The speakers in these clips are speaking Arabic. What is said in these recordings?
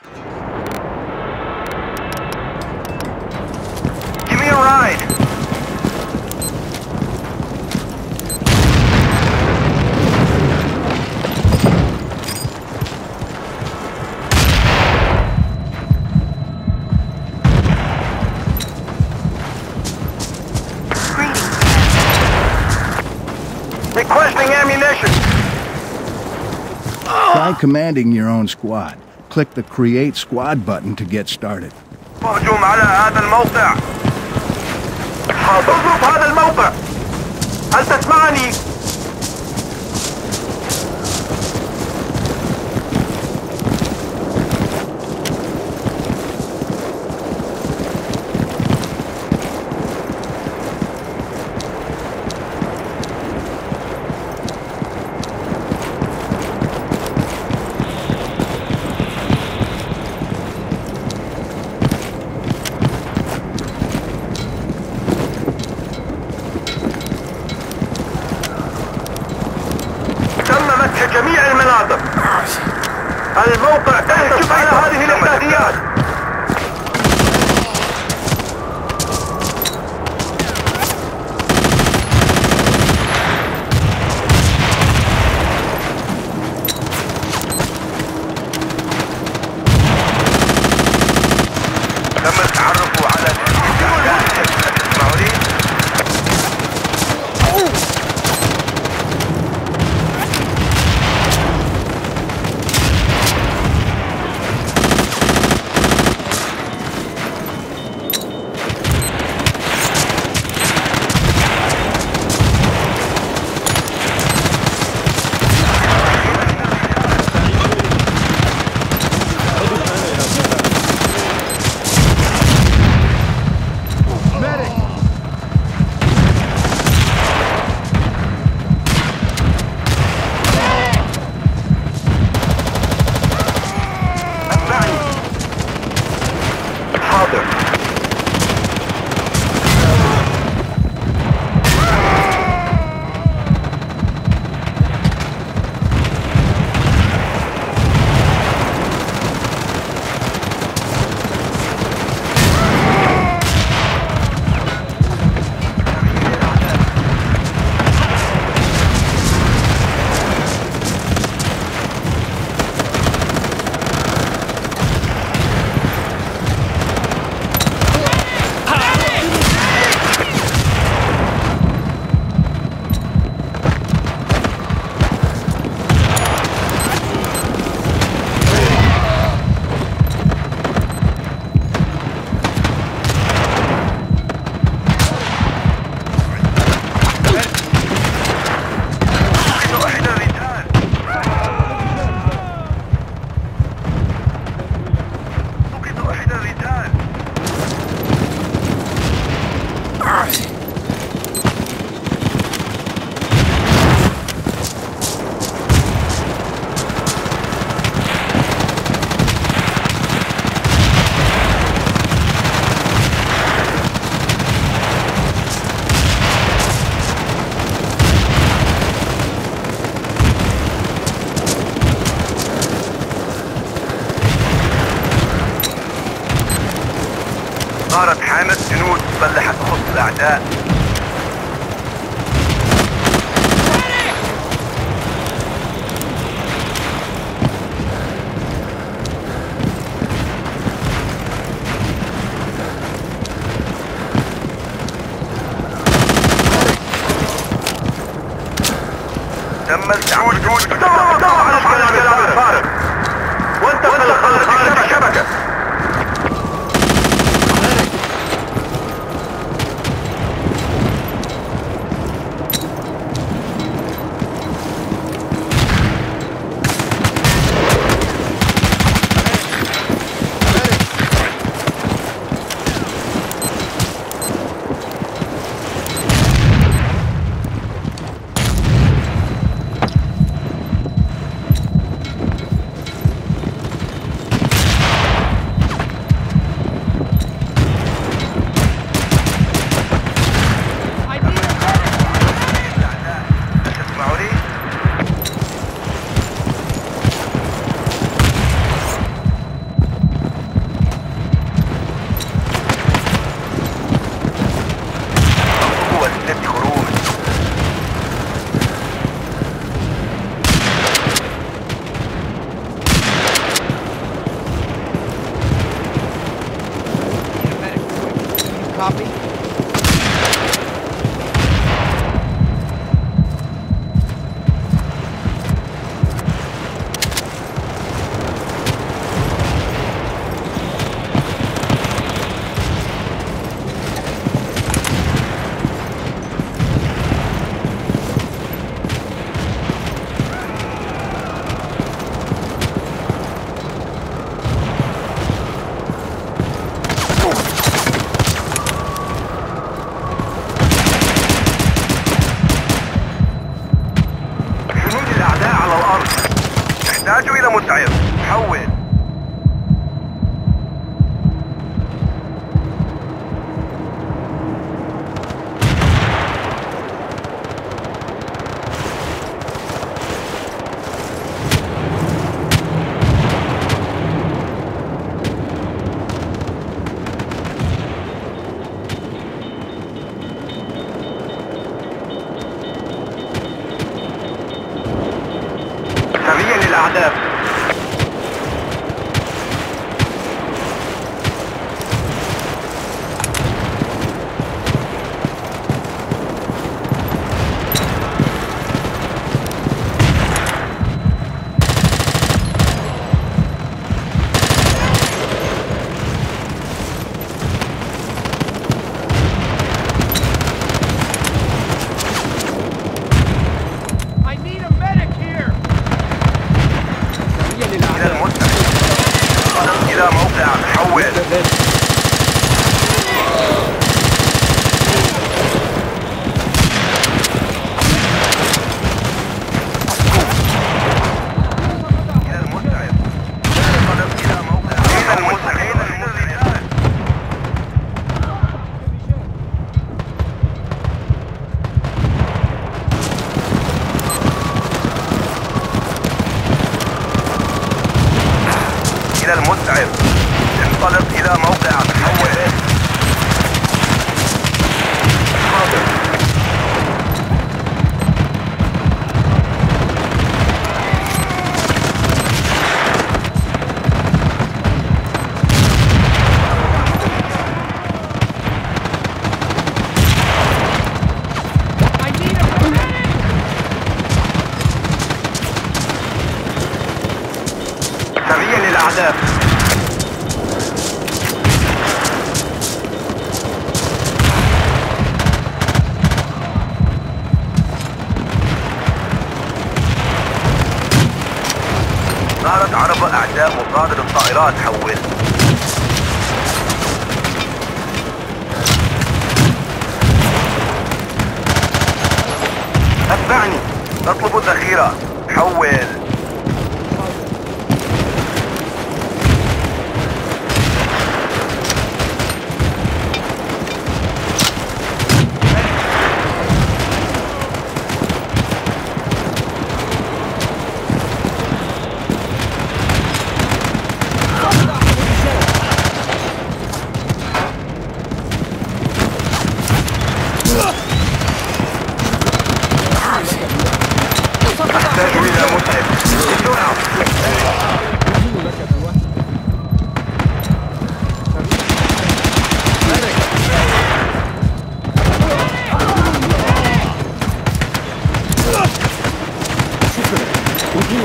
Give me a ride. Requesting ammunition. Try commanding your own squad Click the Create Squad button to get started. هجوم على هذا الموقع حاضر اضرب هذا الموقع هل تسمعني؟ صارت حامة جنود مسلحة تخص الأعداء. تم التعود جود على الفارغ وانتقل خارج copy? حول سريع للأعداء I need a medic here! إلى المسعف انطلق إلى موقعك حول إلى المسعف انطلق إلى موقعك إلى المسعف إلى المسعف انطلق إلى موقعك. صارت عرب أعداء مصادر الطائرات حول. أتبعني. نطلب الذخيرة. حول.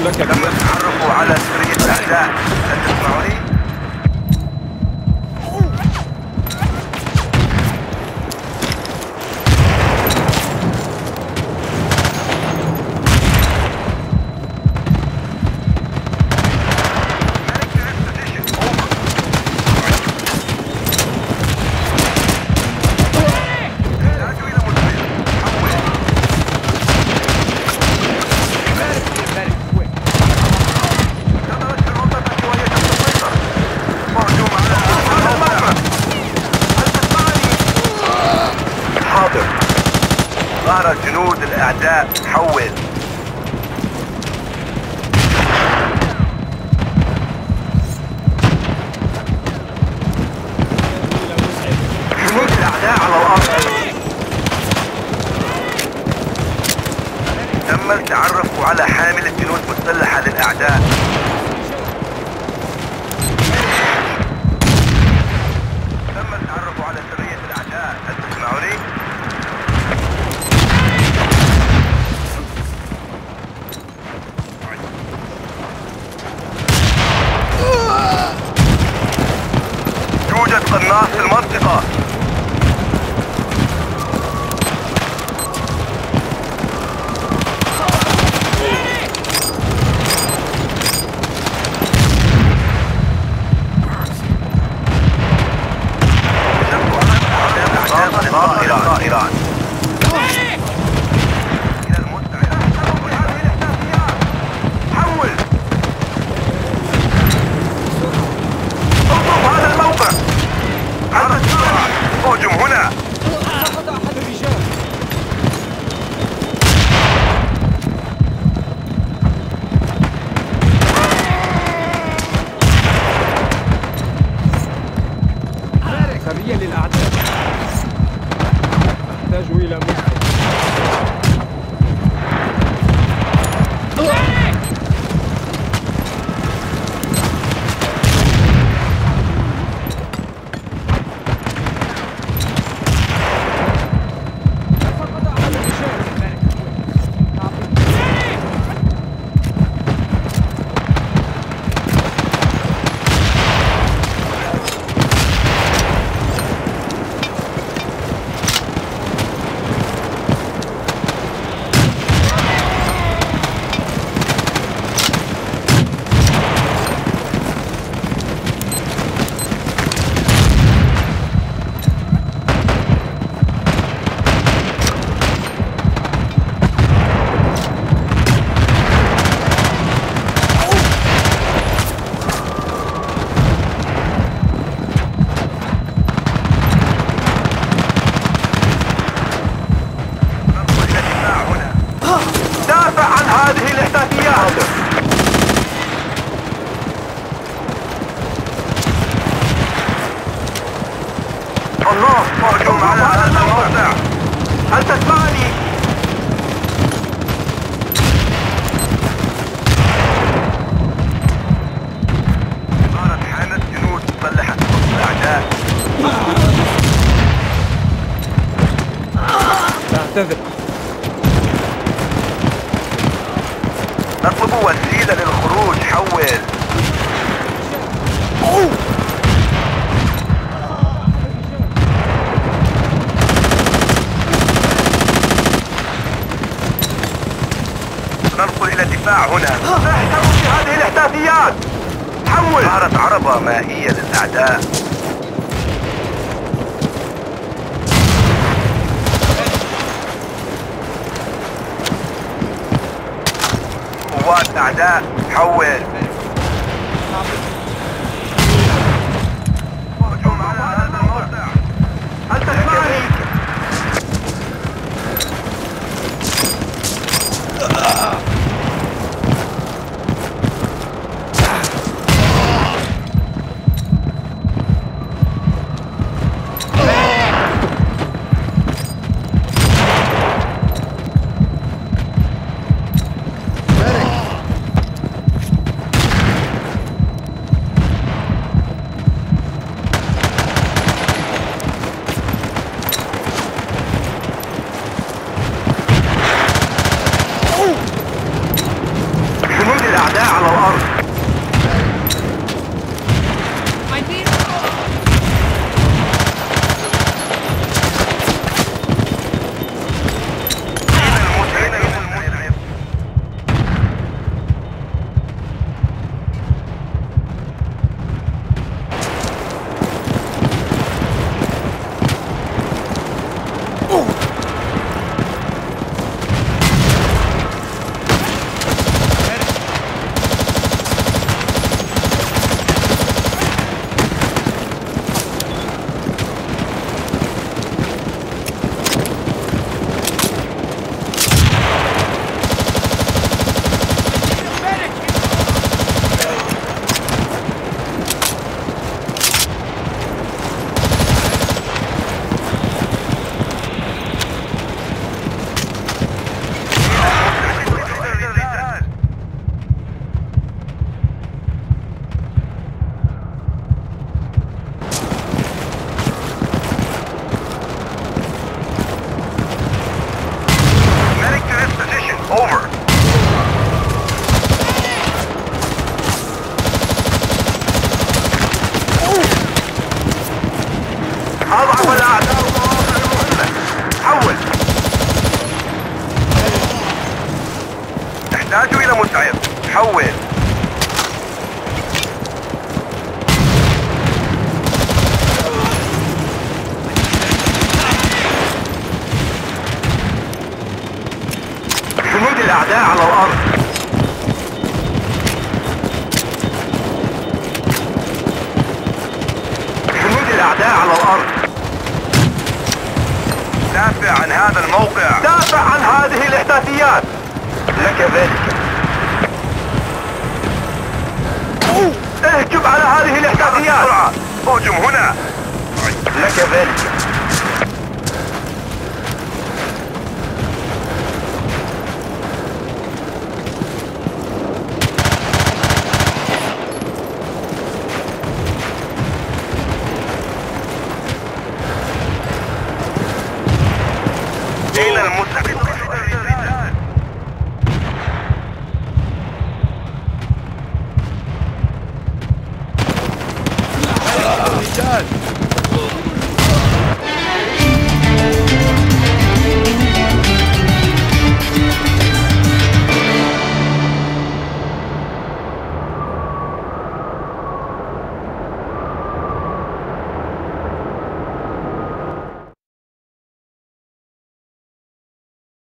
لما تعرفوا على سرية الأعداء. هل حول. جنود الأعداء على الأرض. تم التعرف على حاملة جنود مسلحة للأعداء تم التعرف على سرية الأعداء هل تسمعوني؟ قناص في المنطقة. اعتذر نطلب وسيلة للخروج حول. ننقل إلى الدفاع هنا. لا في بهذه الاحداثيات. حول. ظهرت عربة مائية للأعداء. قوات أعداء حول. دافع عن هذا الموقع. دافع عن هذه الإحداثيات. لك ذلك. اهجم على هذه الإحداثيات. أهجم هنا. لك ذلك. ему так